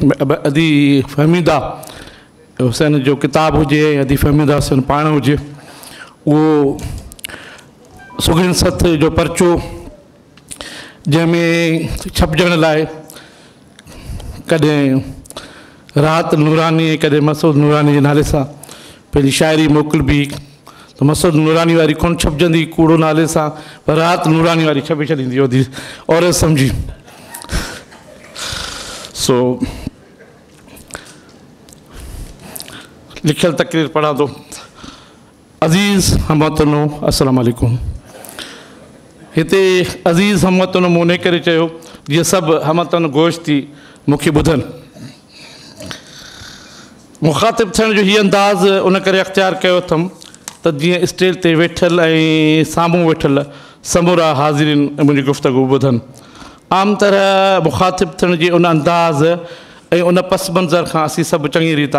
अदी फहमीदा, हुसैन जो किताब हुजे, अदी फहमीदा हुसैन पाण हुजे, उहो सुगन सथ जो परचो, जंहिंमें छपजण लाइ कॾहिं राहत नूरानी, कॾहिं मसूद नूरानी जे नाले सां पंहिंजी शाइरी मोकिलिबी, त मसूद नूरानी वारी कोन छपजंदी कूड़ो नाले सां, पर राहत नूरानी वारी छपे छॾींदी होदी औरत सम्झी। सो लिखियल तकरीर पढ़ा थो अज़ीज़ हमवतनो, अस्सलाम वालेकुम। हिते अज़ीज़ हमवतनो मूं इन करे चयो हमवतन गोश थी, मूंखे ॿुधनि। मुखातिब थियण जो अंदाज़ उन अख़्तियार कयो त जीअं स्टेज ते वेठल ऐं साम्हूं वेठल समूरा हाज़िरीन मुंहिंजी गुफ़्तगु ॿुधनि। आम तरह मुखातिब जे उन अंदाज़ ऐं उन पस मंज़र खां असीं सभु चङी रीति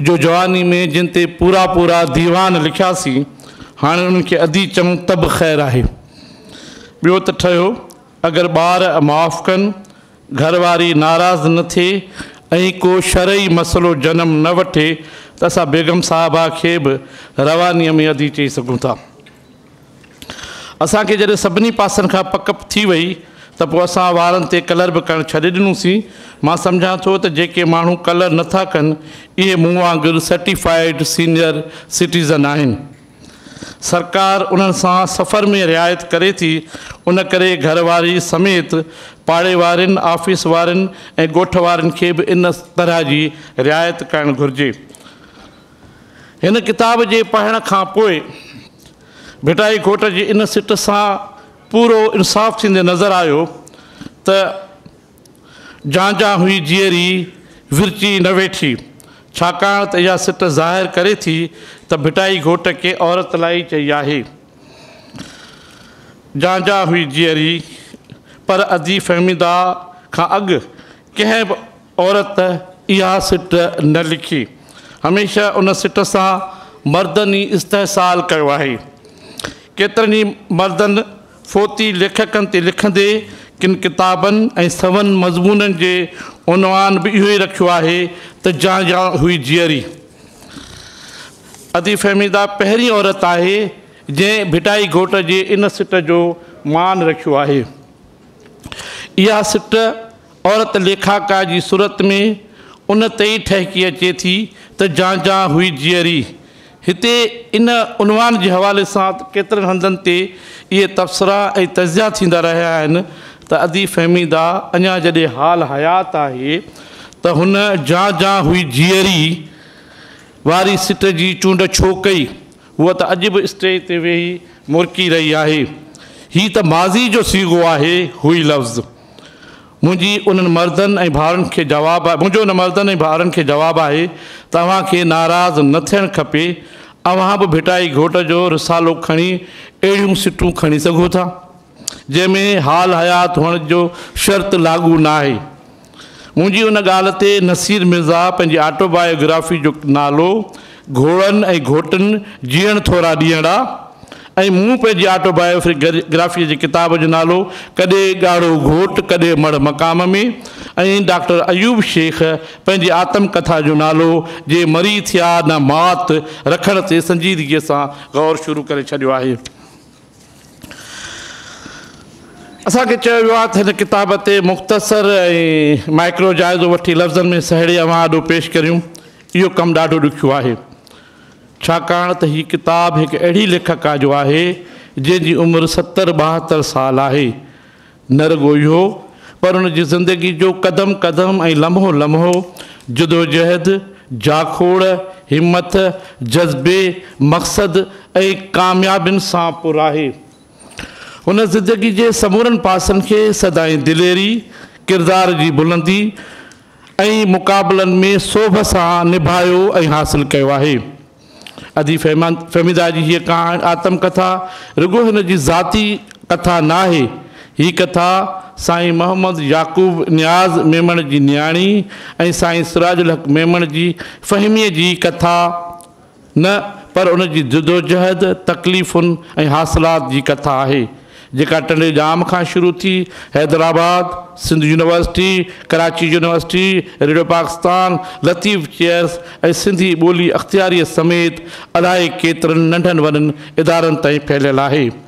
जो जवानी में जिन ते पूरा पूरा दीवान लिखियासीं हाणे उन्हनि खे अधी चङु त बि ख़ैरु आहे। ॿियो त ठहियो, अगरि ॿार माफ़ु कनि, घरवारी नाराज़ न थिए, ऐं को शरई मसिलो जनम न वठे, त असां बेगम साहिबा खे बि रवानीअ में अधी चई सघूं था। असांखे जॾहिं सभिनी पासनि खां पक थी वई त असां ते कलर बि करणु छॾे ॾिनोसीं। माँ सम्झां थो त जेके कलर नथा कनि, इहे मूं वांगुरु सर्टिफाइड सीनियर सिटीज़न आहिनि। सरकार उन्हनि सफ़र में रिआयत करे थी, उन करे घरवारी समेत पाड़े वारनि, ऑफ़िस वारनि इन तरह जी रिआयत करणु घुरिजे। हिन किताब पढ़ण खां पोइ, भिटाई घोट जी इन सिट सां पूरो इंसाफ़ थींदे नज़र आयो त जांजा हुई जीअरी विरची न वेठी। छाकाणि त इहा सिट ज़ाहिर करे थी त भिटाई घोट खे औरत लाइ चई आहे। जांजा हुई जीअरी, पर अदी फ़हमीदा खां अॻु कंहिं बि औरत इहा सिट न लिखी। हमेशह उन सिट सां मर्दनि ई इस्तेसाल कयो आहे। केतिरनि ई फ़ोती लेखकनि ते लिखंदे, किन किताबनि ऐं सवनि मज़मूननि जे उनवान बि इहो ई रखियो आहे, त जा जा हुई जीअरी। अदी फ़हमीदा, पहिरीं औरत आहे, जंहिं भिटाई घोट जे इन सिट जो मान रखियो आहे। इहा सिट औरत लेखाकार जी सूरत में उन ते ई अचे थी, त जा जा हुई जीअरी। हिते इन उनवान जे हवाले सां केतिरनि हंधनि ते इहे तबसरा ऐं तज़िया थींदा रहिया आहिनि। त अदी फ़हमीदा अञा जॾहिं हाल हयात आहे, त हुन जा जा हुई जीअरी, वारी सिट जी चूंड छो कई, उहा त अॼु बि स्टेज ते वेही मुरकी रही आहे। हीअ त माज़ी जो सीगो आहे, हुई लफ़्ज़। मुंहिंजी उन्हनि मर्दनि ऐं खे जवाबु मुंहिंजो उन मर्दनि ऐं भाउरनि खे जवाबु आहे नाराज़ न थियणु खपे। अव्हां बि भिटाई घोट जो रिसालो खणी अहिड़ियूं सिटूं खणी सघो था, जंहिंमें हाल हयात हुअण जो शर्त लागू न आहे मुंहिंजी उन ॻाल्हि नसीर मिर्ज़ा पंहिंजी ऑटोबायोग्राफी जो नालो घोड़नि ऐं घोटनि जीअण थोरा ऐं मूं पंहिंजी ऑटोबायोग्राफीअ किताब जो नालो, कॾहिं ॻाढ़ो घोट, कॾहिं मड़ मक़ाम में। डॉक्टर अयूब शेख पंहिंजी आत्मकथा जो नालो, जे मरी थिया न मात रखण ते संजीदगीअ सां ग़ौर शुरू करे छॾियो आहे। किताब ते मुख़्तसर ऐं माइक्रो जाइज़ो वठी लफ़्ज़नि में सहेड़े अवां पेश करियूं। इहो कमु ॾाढो ॾुखियो आहे। छाकाणि त हीअ किताबु हिकु अहिड़ी लेखका जो आहे, जंहिंजी उमिरि सतरि ॿाहतरि साल आहे। न रुगो इहो, पर हुनजी ज़िंदगी जो क़दम क़दम ऐं लम्हो लम्हो जुदोजहद जाखोड़ हिमत जज़्बे, मक़सदु ऐं कामयाबियुनि सां पुर आहे। हुन ज़िंदगी जे समूरनि पासनि खे सदाईं दिलेरी, किरदार जी बुलंदी ऐं मुक़ाबलनि में सोभ सां निभायो ऐं हासिलु कयो आहे। अदी फ़हमा फ़हमीदा जी हीअ कहाणी आत्मकथा रुगो हिन जी ज़ाती कथा न आहे हीअ कथा, साईं मोहम्मद याक़ूब नियाज़ मेमण जी नियाणी, ऐं साईं सिराजुल हक़ मेमण जी फ़हमीअ जी कथा न, पर उन जी जुदोजहद, तकलीफ़ुनि ऐं हासिलात जी कथा आहे। जेका टंडे जाम खां शुरू थी, Hyderabad, Sindh university, Karachi university, radio Pakistan, Latif chairs, ऐं सिंधी ॿोली अख़्तियारीअ समेत अलाए केतिरनि नंढनि वॾनि इदारनि ताईं फैलियल आहे।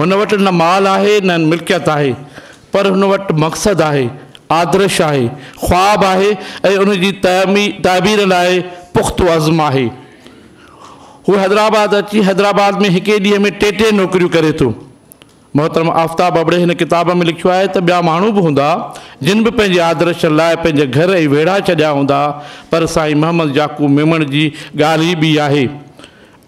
हुन वटि न माल आहे, न मिल्कियत आहे, पर हुन वटि मक़सदु आहे, आदर्श आहे, ख़्वाबु आहे, ऐं उनजी तइमी ताबीर लाइ पुख़्तो अज़म हू हैदराबाद अची, हैदराबाद में हिकु ॾींहं में टे टे नौकिरियूं करे थो। मोहतरम आफ़्ताब अबड़े हिन किताब में लिखियो आहे, त ॿिया माण्हू बि हूंदा, जिन बि पंहिंजे आदर्श लाइ पंहिंजे घर ऐं वेड़ा छॾिया हूंदा, पर साईं मोहम्मद याक़ूब मेमण जी ॻाल्हि ई ॿी आहे।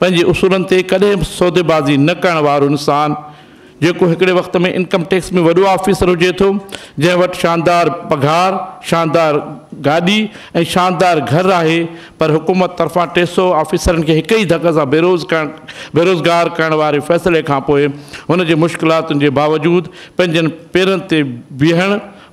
पंहिंजे उसूलनि ते कॾहिं सौदेबाज़ी न वारो इंसानु, जेको हिकिड़े वक़्त में इनकम टैक्स में वॾो ऑफिसर हुजे थो, जंहिं शानदार पघार, शानदार गाॾी ऐं शानदार घरु आहे, पर हुकूमत तरफ़ां टे सौ ऑफिसरनि खे हिक ई धक सां बेरोज़ करण, बेरोज़गार वारे फ़ैसिले खां पोइ, हुन जे मुश्किलातुनि जे बावजूदु, पंहिंजनि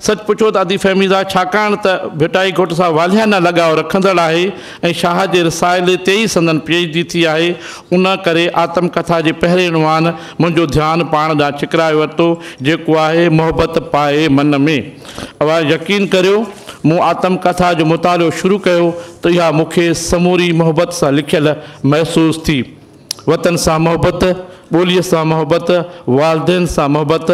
सच पुछो त अदी फ़हमीदा छाकाणि त भिटाई घोट सां वालिया न लॻाव रखंदड़ ऐं शाह जे रिसाइल ते ई संदन पी एच थी आहे। उन करे आत्मकथा जे पहिरें नुवान मुंहिंजो ध्यानु पाण ॾांहुं छिकराए वरितो, जेको आहे मोहबत पाए मन में। अवा यकीन करियो, मूं आत्मकथा जो मुतालो शुरू कयो त इहा मूंखे समूरी मोहबत सां लिखियलु महसूसु थी। वतन सां मोहबत ॿोलीअ सां मोहबत वालदेन सां मोहबत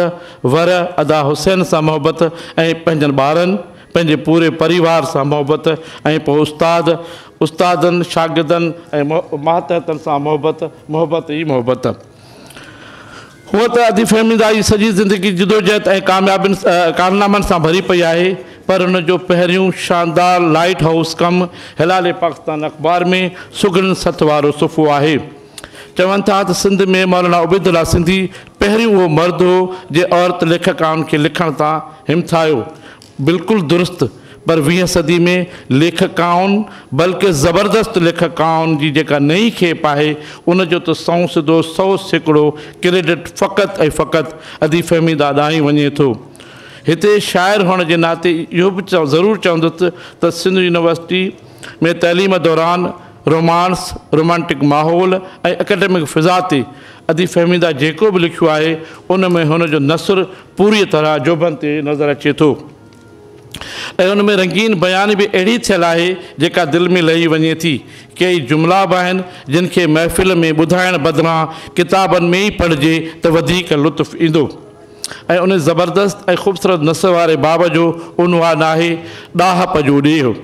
वर अदा हुसैन सां मोहबत ऐं पंहिंजनि ॿारनि पूरे परिवार सां मोहबत ऐं पोइ उस्ताद, उस्तादनि, शागिर्दनि, ऐं मातहतनि सां मोहबत मोहबत ई मोहबत हूअं त अदी ज़िंदगी जिदोजहद ऐं कामयाबियुनि सां भरी पई आहे, पर हुन जो शानदार लाइट हाउस कमु हिलाले पाकिस्तान अख़बार में सुगन सथ वारो सुफ़ो आहे। चवनि था त सिंध में मौलाना उबैदुल्ला सिंधी, पहिरियों उहो मर्द हो, जे औरत लेखकाउनि खे लिखण तां हिमथायो। बिल्कुलु दुरुस्त, पर वीह सदी में लेखकाउनि बल्कि ज़बरदस्त लेखकाउनि जी जेका नई खेप आहे उनजो त सौ सिधो सौ सैकड़ो क्रेडिट फ़क़ति ऐं फ़क़ति अदी फ़हमी दादा ई वञे थो। हिते शाइर हुअण जे नाते इहो बि चव, ज़रूरु त सिंध यूनिवर्सिटी में तइलीम दौरान रोमांस, रोमांटिक माहौल एकेडमिक फिज़ा ते अदी फ़हमीदा जेको बि लिखियो आहे, उन में हुनजो नसुर पूरी तरह जोबन ते नज़र अचे थो। ऐं उन में रंगीन बयान बि अहिड़ी थियल आहे, जेका दिलि में लही वञे थी। कई जुमिला बि आहिनि, जिन महफ़िल में ॿुधाइण बदिरां किताबनि में ई पढ़िजे त वधीक लुत्फ़ु ईंदो। ऐं उन ज़बरदस्त ख़ूबसूरत नसर वारे बाब जो उनवान आहे ॾाहप जो ॾेह।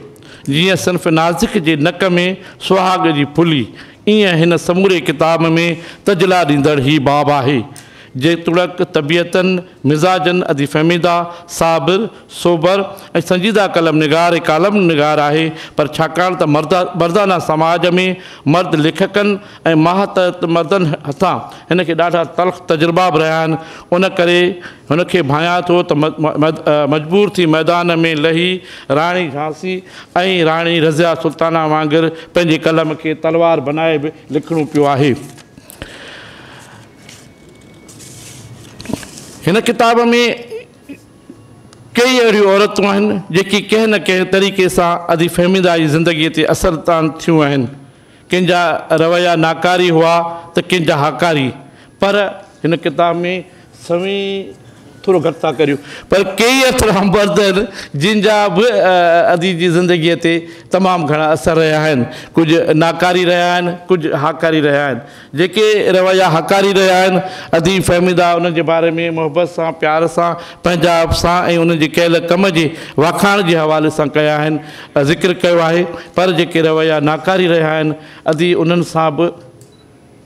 जीअं सिर्फ़ु नाज़िक जे नक में सुहाग जी फुली, ईअं हिन समूरे किताब में तजला ॾींदड़ ही बाब आहे। जेतुणक तबियतनि मिज़ाजनि अदी फ़हमीदा साबिर, सोबर, ऐं संजीदा कलम निगार कालम निगार आहे। पर छाकाणि त मर्दा, मर्दाना समाज में मर्द लेखकनि ऐं माहत मर्दनि हथां हिन तल्ख़ तजुर्बा बि रहिया आहिनि। उन करे हुनखे भायां मजबूर थी मैदान में लही राणी झांसी ऐं राणी रज़िया सुल्ताना वांगुरु पंहिंजे कलम खे तलवार बनाए बि लिखिणो पियो आहे। हिन किताब में कई अहिड़ियूं औरतूं आहिनि, जेकी न कंहिं तरीक़े सां अदी फ़हमीदा जी ज़िंदगीअ ते आहिनि। कंहिंजा रवैया नाकारी हुआ त कंहिंजा हाकारी। पर हिन किताब में सवी थोरो घटि था करियूं। पर कई एतिरा मर्द आहिनि जिन जा बि अदी जी ज़िंदगीअ ते तमामु घणा असर आहिनि कुझु नाकारी आहिनि कुझु हाकारी रहिया आहिनि जेके रवैया हकारी आहिनि अदी फ़हमीदा जे बारे में मुहबत सां, प्यार सां पंहिंजाब सां, ऐं उन्हनि जे कम जे वाखाण जे हवाले सां कया ज़िक्र कयो आहे। पर जेके रवैया नाकारी आहिनि अदी उन्हनि सां बि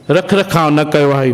रख रखाव न कयो आहे।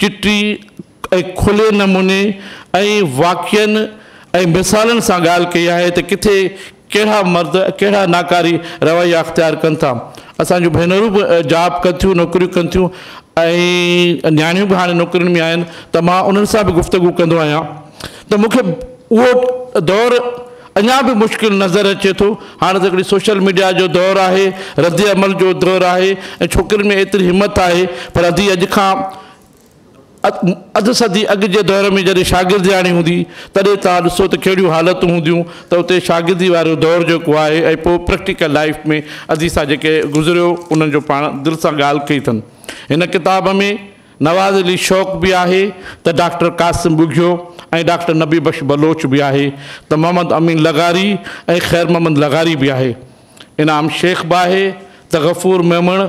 चिटी खुले नमूने, ऐं वाक्यनि सां ॻाल्हि कई आहे त किथे कहिड़ा मर्द, कहिड़ा नाकारी रवैया अख़्तियार कनि था। असांजूं भेनरूं बि जॉब कनि थियूं, नौकरियूं कनि थियूं, ऐं नियाणियूं बि हाणे में आहिनि, त माँ गुफ़्तगु कंदो आहियाँ। त मूंखे उहो मुश्किल नज़र अचे थो। हाणे त सोशल मीडिया जो दौरु आहे रद अमल जो दौरु आहे, ऐं में एतिरी हिमत आहे, पर अधी अॼु खां अधु सदी अॻु जे दौर में जॾहिं शागिर्दयाणी हूंदी, तॾहिं तव्हां ॾिसो त कहिड़ियूं हालतूं हूंदियूं, त उते शागिर्दी वारो दौरु जेको आहे प्रैक्टिकल लाइफ में अदी सां जेके गुज़रियो, उन्हनि पाण दिलि सां ॻाल्हि कई अथनि। हिन किताब में नवाज़ अली शौक़ु बि आहे, त डॉक्टर कासिम बुघियो, ऐं डॉक्टर नबी बख़्श बलोच बि आहे, त मोहम्मद अमीन लगारी, ऐं ख़ैर मोहम्मद लगारी बि आहे। इनाम शेख बि आहे, त गफ़ूर मेमण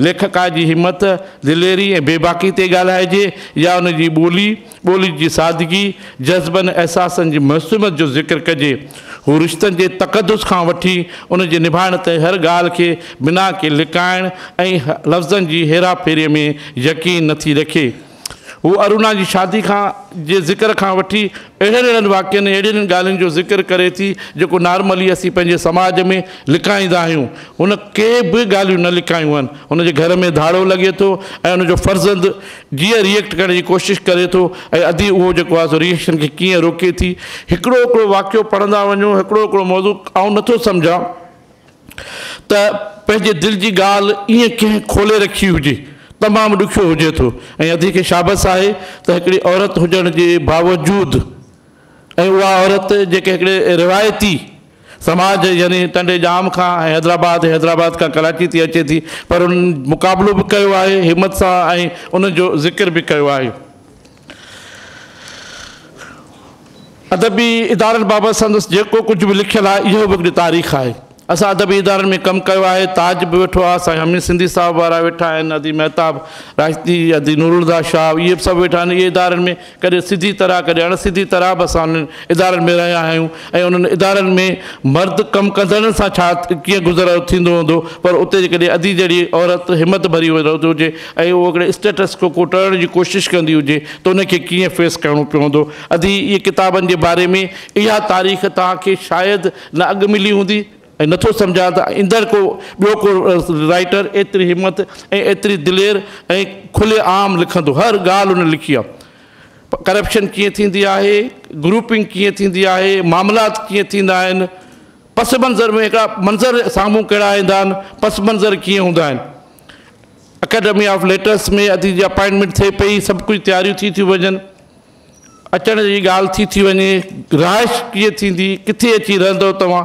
लेखका जी हिमत दिलेरी ऐं बेबाकी ते ॻाल्हाइजे या उन जी ॿोली ॿोली जी सादगी, जज़्बनि अहसासनि जी मसूमत जो ज़िक्र कजे। हू रिश्तनि जे तक़दुस खां वठी उन जे निभाइण हर ॻाल्हि खे बिना के लिकाइण ऐं लफ़्ज़नि जी हेरा फेरीअ में यकीन नथी रखे। हू अरुणा जी शादी खां, जे ज़िक्र खां वठी अहिड़नि अहिड़नि वाक्यनि अहिड़ियुनि ॻाल्हियुनि ज़िक्र करे थी, जेको नॉर्मली असीं पंहिंजे समाज में लिकाईंदा आहियूं। हुन के बि ॻाल्हियूं न लिकायूं आहिनि। हुनजे घर में धाड़ो लॻे थो ऐं हुनजो फर्ज़ंद जीअं रिएक्ट करण जी कोशिशि करे थो, ऐं अधी उहो जेको रिएक्शन खे कीअं रोके थी। हिकिड़ो हिकिड़ो वाक़ियो पढ़ंदा वञूं, हिकिड़ो हिकिड़ो मौज़ू आउं नथो सम्झां। त पंहिंजे दिलि जी ॻाल्हि ईअं खोले रखी हुजे। तमामु ॾुखियो हुजे थो। ऐं अधी शाबस आहे त हिकिड़ी औरत हुजण जे बावजूदि, ऐं औरत जेके रिवायती समाज, यानी टंडे जाम खां हैदराबाद हैदराबाद खां कराची थी अचे थी, पर उन मुक़ाबिलो बि कयो आहे, हिमत सां ऐं ज़िक्र बि कयो अदबी इदारनि बाबति संदसि जेको कुझु बि लिखियलु आहे, इहो बि तारीख़ आहे। असां अदबी इदारनि में कमु कयो आहे, ताज बि वेठो आहे हमीद सिंधी साहिब वारा वेठा आहिनि, अदी महताब, राजती, अदी नूरुदा शाह, इहे बि सभु वेठा आहिनि। इहे इदारनि में कॾहिं सिधी तरह, कॾहिं अणसिधी तरह बि असां इदारनि में रहिया आहियूं। ऐं में मर्द कमु कंदड़नि सां छा गुज़र थींदो हूंदो, पर उते जेकॾहिं अधी जहिड़ी औरत हिमत भरी हुजे, ऐं स्टेटस को कोटण जी कोशिशि कंदी हुजे, त उनखे कीअं फेस करिणो पवंदो अधी इहे किताबनि जे बारे में इहा तारीख़ तव्हांखे शायदि न अॻु मिली हूंदी। ऐं नथो सम्झा त ईंदड़ को ॿियो को राइटर एतिरी हिमत ऐं एतिरी दिलेर ऐं खुले आम लिखंदो, हर ॻाल्हि हुन लिखी आहे। करप्शन कीअं थींदी आहे? ग्रुपिंग कीअं थींदी आहे? मामलात कीअं थींदा आहिनि? पस मंज़र में हिकिड़ा मंज़र साम्हूं कहिड़ा ईंदा आहिनि? पस मंज़र कीअं हूंदा आहिनि? अकेडमी ऑफ़ लेटर्स में अॼु जी अपॉइंटमेंट थिए पई, सभु कुझु तयारियूं थी थियूं वञनि। अचण जी ॻाल्हि थी थी वञे रिहाइश कीअं थींदी? किथे अची रहंदो तव्हां?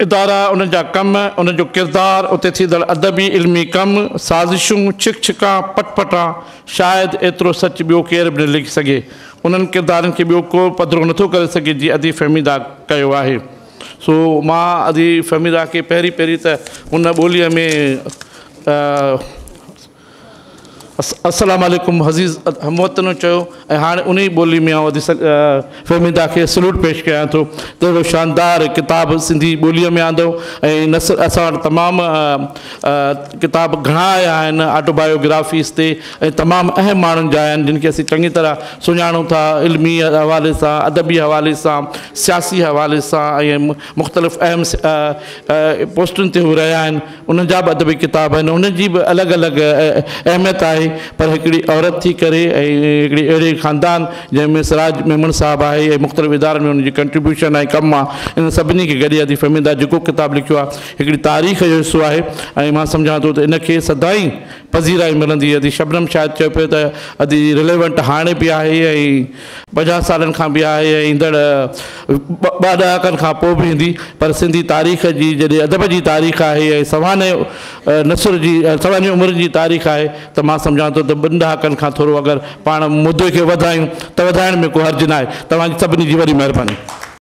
इदारा उन कम उन जो किरदारु, उते अदबी, इल्मी कमु, साज़िशूं छिक छिका पटपटा, शायदि एतिरो सच ॿियो केर बि न लिखी सघे। उन्हनि किरदारनि खे ॿियो को पधिरो नथो करे सघे, जीअं अदी फ़हमीदा कयो आहे। सो, माँ अदी फ़हमीदा खे पहिरीं पहिरीं त हुन ॿोलीअ में असलकुम हज़ीज़ हमवतनो चयो, ऐं हाणे उन ई में आउं फ़हमीदा खे सल्यूट पेश कयां त शानदार किताब, सिंधी ॿोलीअ में आंदो, ऐं नस, असां वटि किताब घणा आया आहिनि ऑटोबायोग्राफ़ीस ते, ऐं तमामु अहम माण्हुनि जा आहिनि, जिन खे तरह सुञाणूं था, इल्मी हवाले सां, अदबी हवाले सां, सियासी हवाले सां मुख़्तलिफ़ अहम पोस्टुनि ते हू रहिया आहिनि। अदबी किताब बि अलॻि अलॻि अहमियत आहे। पर हिकिड़ी औरत थी करे ऐं हिकिड़ी ख़ानदान जंहिंमें सिराज मेमन साहिबु आहे, ऐं मुख़्तलिफ़ इदारनि में हुनजी कंट्रीब्यूशन आहे कमु आहे। इन सभिनी खे अॼु फ़हमीदा जेको किताबु लिखियो आहे तारीख़ जो हिसो आहे। ऐं माँ सम्झां थो त सदाई पज़ीराई मिलंदी अॼु शबनम शायदि चयो पियो अॼु रिलेवेंट हाणे बि आहे ऐं पंजाह सालनि खां बि आहे ऐं ईंदड़ पर सिंधी तारीख़ जी जॾहिं अदब जी तारीख़ ऐं सवाने नसुर जी सवानी उमिरि जी तारीख़ आहे, त माँ सम्झां थो त ॿिनि ॾहाकनि खां थोरो अगरि पाण मुदे खे वधायूं त में को हर्ज़ु न आहे तव्हांजी सभिनी